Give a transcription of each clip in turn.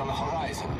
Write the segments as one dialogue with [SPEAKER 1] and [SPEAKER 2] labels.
[SPEAKER 1] on the horizon.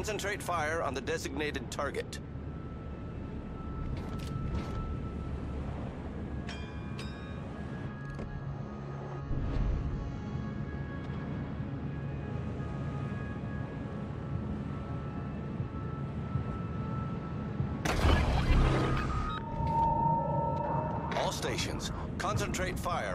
[SPEAKER 2] Concentrate fire on the designated target. All stations, concentrate fire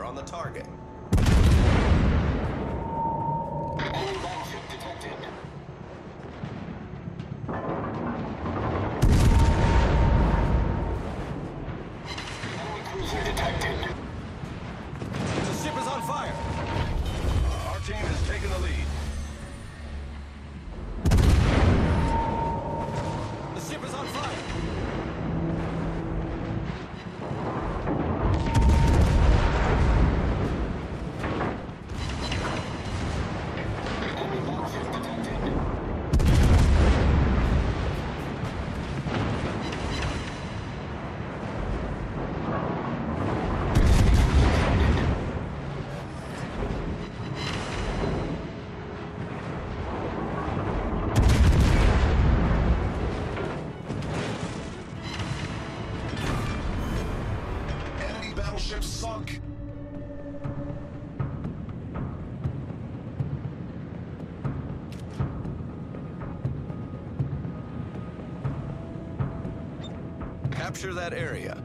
[SPEAKER 2] Capture that area.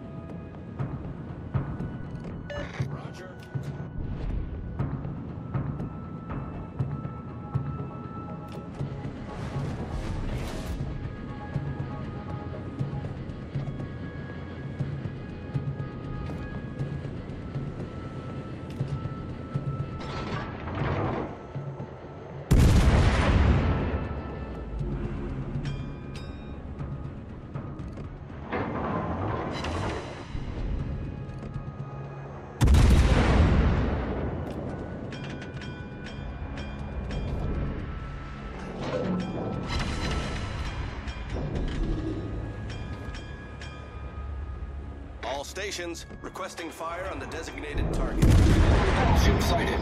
[SPEAKER 2] Stations, requesting fire on the designated target.
[SPEAKER 1] Battleship sighted.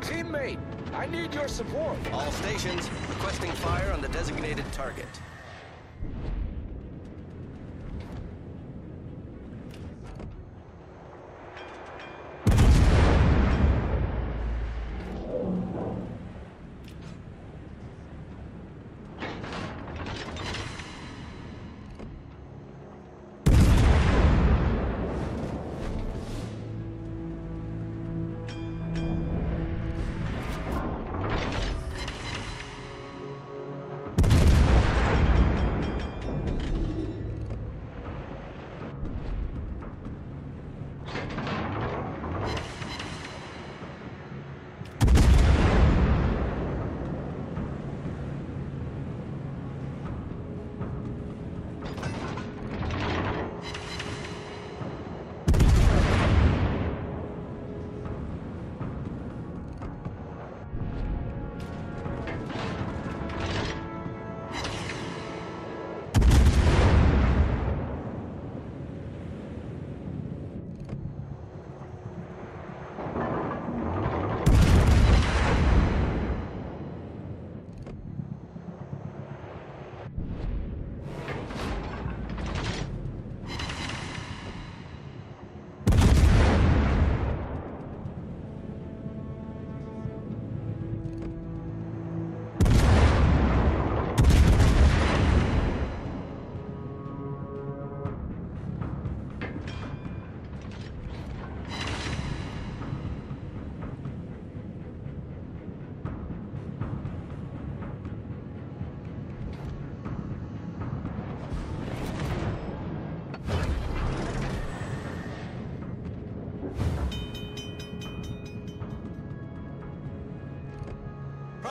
[SPEAKER 3] Teammate, I need your support.
[SPEAKER 2] All stations, requesting fire on the designated target.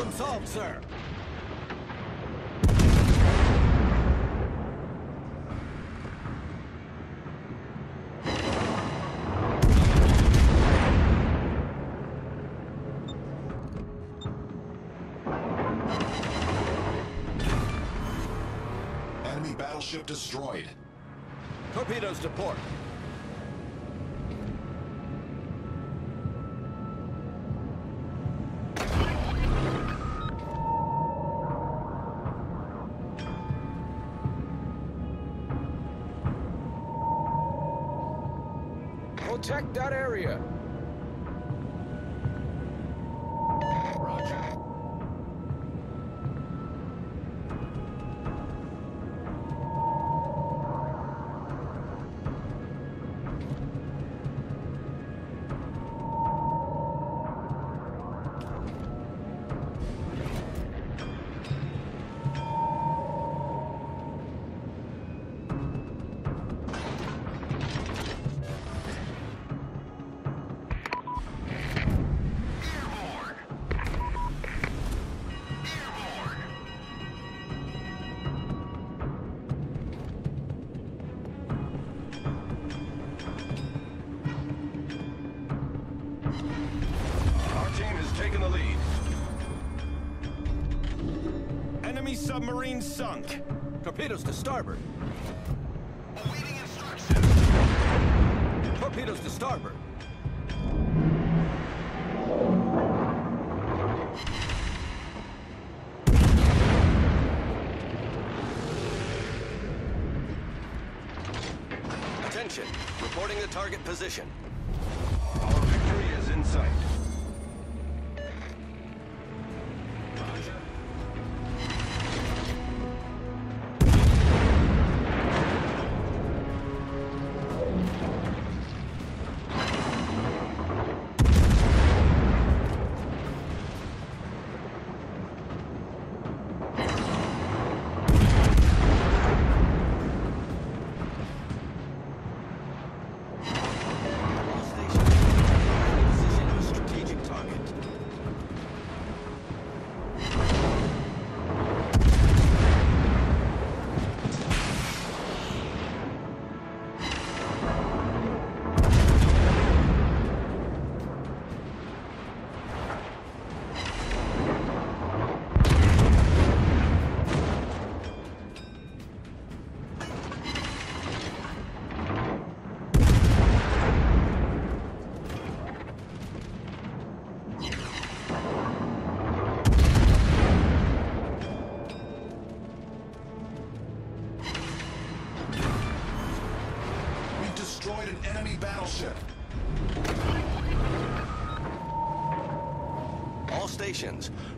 [SPEAKER 3] Problem solved, sir.
[SPEAKER 4] Enemy battleship destroyed.
[SPEAKER 2] Torpedoes to port.
[SPEAKER 3] Protect that area.
[SPEAKER 2] Our team has taken the lead. Enemy submarine sunk.
[SPEAKER 3] Torpedoes to starboard.
[SPEAKER 2] Awaiting instructions.
[SPEAKER 3] Torpedoes to starboard.
[SPEAKER 2] Attention. Reporting the target position.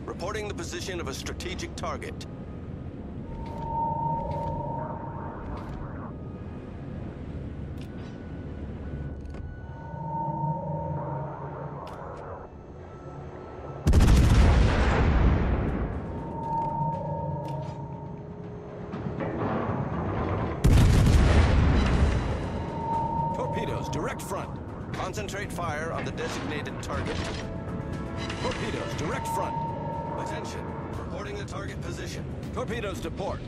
[SPEAKER 2] Reporting the position of a strategic target.
[SPEAKER 3] Torpedoes direct front.
[SPEAKER 2] Concentrate fire on the designated target.
[SPEAKER 3] Torpedoes direct front.
[SPEAKER 2] Attention. Reporting the target position.
[SPEAKER 3] Torpedoes to port.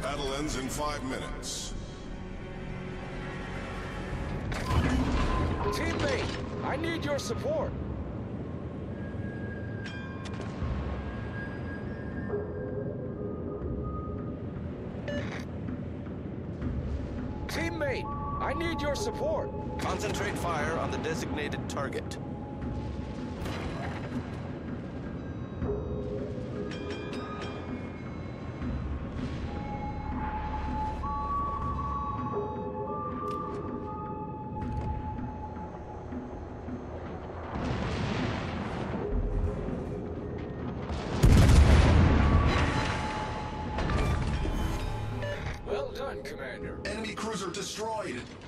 [SPEAKER 4] Battle ends in five minutes.
[SPEAKER 3] Teammate, I need your support. Teammate, I need your support.
[SPEAKER 2] Concentrate fire on the designated target.
[SPEAKER 4] Cruiser destroyed.